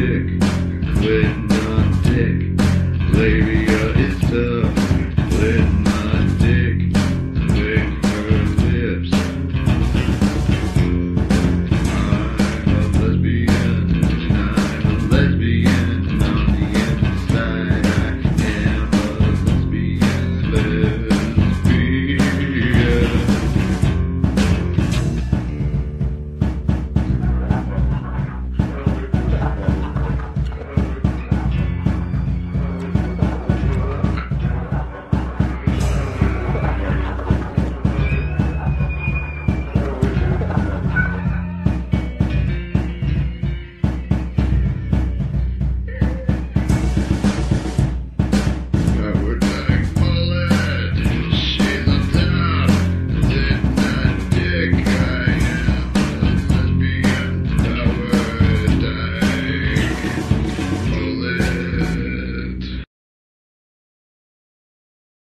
sick.